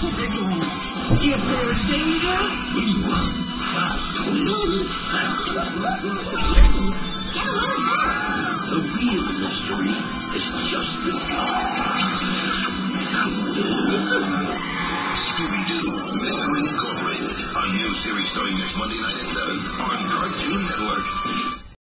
for danger? What do you want? Get a load back. The real mystery is just begun. Scooby-Doo, Mystery Incorporated. A new series starting next Monday night at 7 on Cartoon